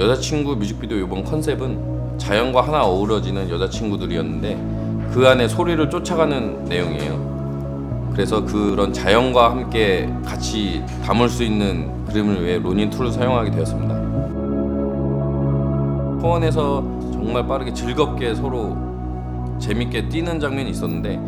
여자친구 뮤직비디오 이번 컨셉은 자연과 하나 어우러지는 여자친구들이었는데 그 안에 소리를 쫓아가는 내용이에요. 그래서 그런 자연과 함께 같이 담을 수 있는 그림을 위해 로닌 2를 사용하게 되었습니다. 초원에서 정말 빠르게 즐겁게 서로 재밌게 뛰는 장면이 있었는데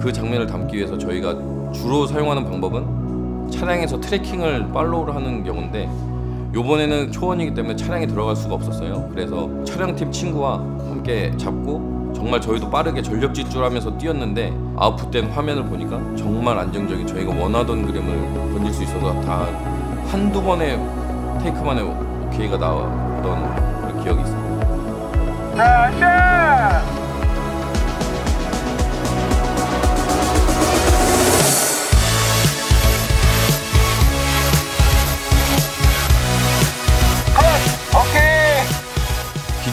그 장면을 담기 위해서 저희가 주로 사용하는 방법은 차량에서 tracking을 follow를 하는 경우인데 요번에는 초원이기 때문에 차량에 들어갈 수가 없었어요. 그래서 촬영팀 친구와 함께 잡고 정말 저희도 빠르게 전력 질주하면서 뛰었는데 아웃풋된 화면을 보니까 정말 안정적인 저희가 원하던 그림을 건질 수 있어서 다 한두 번의 테이크 만에 오케이가 나왔던 기억이 있습니다.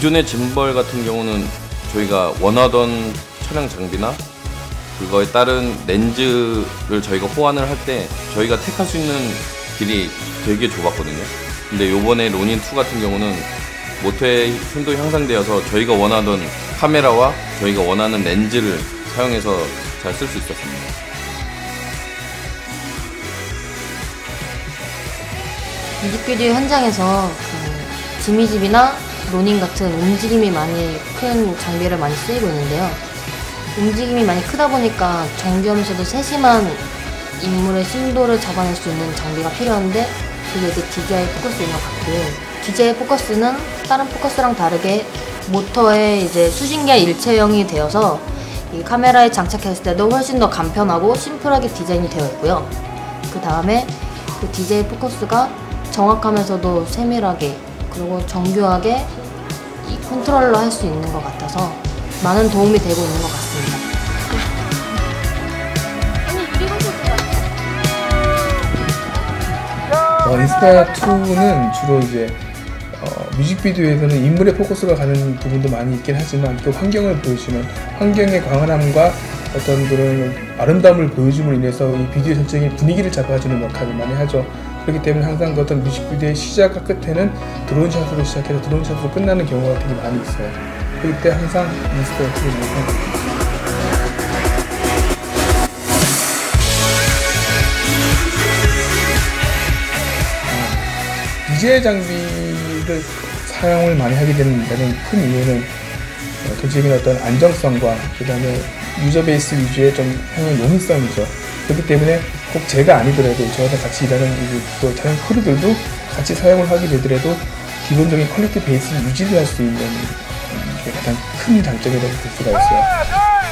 기존의 짐벌 같은 경우는 저희가 원하던 촬영 장비나 그거에 따른 렌즈를 저희가 호환을 할 때 저희가 택할 수 있는 길이 되게 좁았거든요. 근데 요번에 로닌 2 같은 경우는 모터의 힘도 향상되어서 저희가 원하던 카메라와 저희가 원하는 렌즈를 사용해서 잘 쓸 수 있었습니다. 뮤직비디오 현장에서 그 지미집이나 로닌 같은 움직임이 많이 큰 장비를 많이 쓰이고 있는데요. 움직임이 많이 크다 보니까 정교하면서도 세심한 인물의 심도를 잡아낼 수 있는 장비가 필요한데 그게 이제 DJI 포커스인 것 같고 DJI 포커스는 다른 포커스랑 다르게 모터에 이제 수신기와 일체형이 되어서 이 카메라에 장착했을 때도 훨씬 더 간편하고 심플하게 디자인이 되어 있고요. 그 다음에 그 DJI 포커스가 정확하면서도 세밀하게 그리고 정교하게 이 컨트롤을 할 수 있는 것 같아서 많은 도움이 되고 있는 것 같습니다. 어, 인스파이어 2는 주로 이제 어, 뮤직비디오에서는 인물의 포커스가 가는 부분도 많이 있긴 하지만 또 환경을 보여주는 환경의 광활함과 어떤 그런 아름다움을 보여줌으로 인해서 이 비디오 전체적인 분위기를 잡아주는 역할을 많이 하죠. 그렇기 때문에 항상 그 어떤 뮤직비디오의 시작과 끝에는 드론샷으로 시작해서 드론샷으로 끝나는 경우가 되게 많이 있어요. 그럴 때 항상 인스타 2를 이용합니다. DJI 장비를 사용을 많이 하게 되는 큰 이유는 어, 전체적인 어떤 안정성과 그 다음에 user base 위주의 좀 사용의 용이성이죠. 그렇기 때문에 꼭 제가 아니더라도 저와 같이 일하는 이 또 다른 crew들도 같이 사용을 하게 되더라도 기본적인 quality base를 유지를 할 수 있는 가장 큰 장점이라고 볼 수가 있어요.